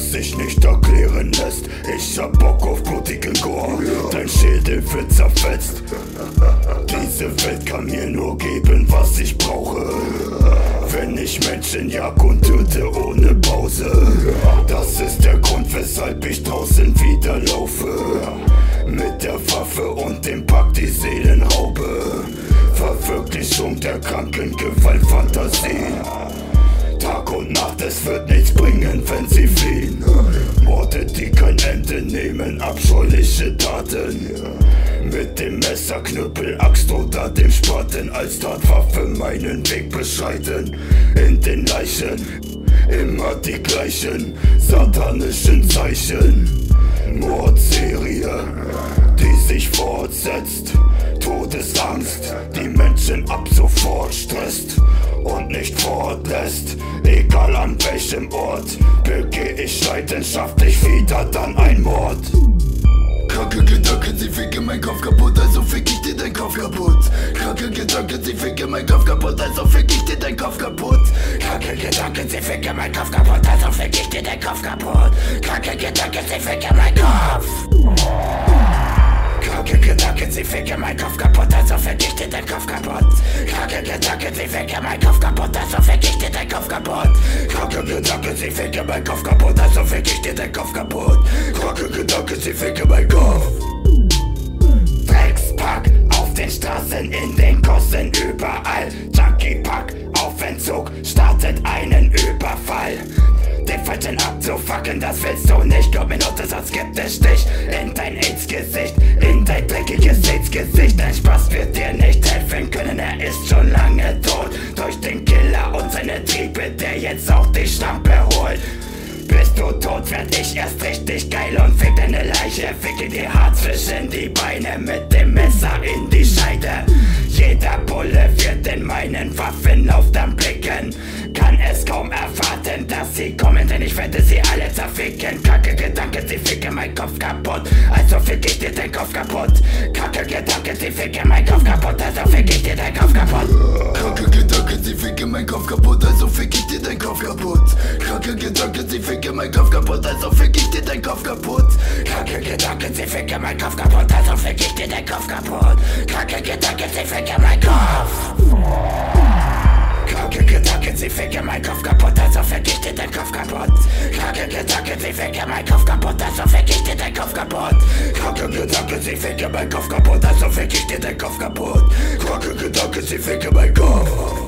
das sich nicht erklären lässt. Ich hab Bock auf blutigen Gore, dein Schädel wird zerfetzt. Diese Welt kann mir nur geben, was ich brauche. Wenn ich Menschen jag und töte ohne Pause. Das ist der Grund, weshalb ich draußen wieder laufe. Mit der Waffe und dem Pack die Seelen raube. Verwirklichung der kranken Gewaltfantasien. Tag und Nacht, es wird nichts bringen, wenn sie fliehen. Worte, die kein Ende nehmen, abscheuliche Taten. Mit dem Messer, Knüppel, Axt oder dem Spaten als Tatwaffe meinen Weg beschreiten. In den Leichen, immer die gleichen satanischen Zeichen. Mordserie, die sich fortsetzt. Todesangst, die Menschen ab sofort stresst fortlässt. Egal an welchem Ort, begeh ich leidenschaftlich wieder dann ein Mord. Kranke Gedanken, sie ficken mein Kopf kaputt, also fick ich dir dein Kopf kaputt. Kranke Gedanken, sie ficken mein Kopf kaputt, also fick ich dir dein Kopf kaputt. Kranke Gedanken, sie ficken mein Kopf kaputt, also fick ich dir dein Kopf kaputt. Kranke Gedanken, sie ficken mein Kopf. Kranke Gedanken, sie ficken mein Kopf kaputt, also fick dein Kopf kaputt. Kranke Gedanken, sie ficken mein Kopf kaputt, also fick dein Kopf kaputt. Kranke Gedanken, sie ficken mein Kopf kaputt, also fick dein Kopf kaputt. Kranke Gedanken, sie ficken mein Kopf. Dreckspack auf den Straßen, in den Kosten, überall. Junkie-Pack auf Entzug, startet einen Überfall. Den Falschen abzufacken, das willst du nicht. Glaub mir nur, das gibt es Stich in dein AIDS-Gesicht, in dein dreckiges AIDS-Gesicht. Dein Spaß wird dir nicht helfen können, er ist schon lange tot. Durch den Killer und seine Triebe, der jetzt auch die Stampe holt. Bist du tot, werd ich erst richtig geil und fick deine Leiche. Ficke dir hart zwischen die Beine mit dem Messer in die Scheide. Jeder Bulle wird in meinen Waffenlauf dann blicken. Sie kommen, denn ich werde sie alle zerficken. Kacke Gedanken, sie ficken mein Kopf kaputt. Also fick ich dir den Kopf kaputt. Kacke Gedanken, sie ficken mein Kopf kaputt. Also fick ich dir den Kopf kaputt. Kranke Gedanken, sie ficken mein Kopf kaputt, also fick ich dir dein Kopf kaputt. Kranke Gedanken, sie ficken mein Kopf kaputt, also fick ich dir dein Kopf kaputt. Kranke Gedanken, sie ficken mein Kopf kaputt. Also fick ich dir den Kopf kaputt. Kranke Gedanken, sie ficken mein Kopf. Gedanken, sie ficken mein Kopf kaputt, also fick ich dir den Kopf kaputt. Kranke Gedanken, sie ficken mein Kopf kaputt, also fick ich dir den Kopf kaputt. Kranke Gedanken, sie ficken mein Kopf.